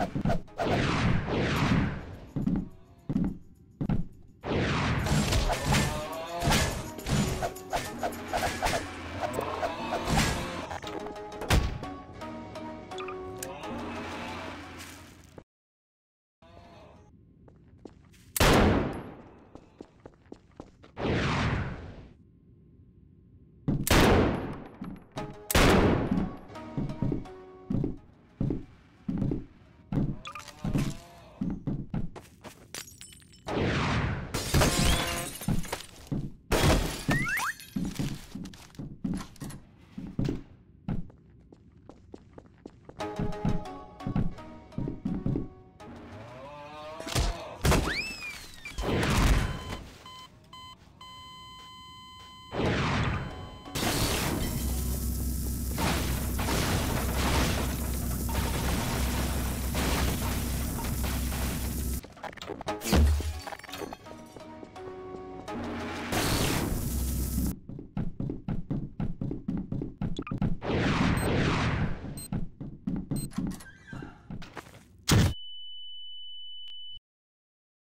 you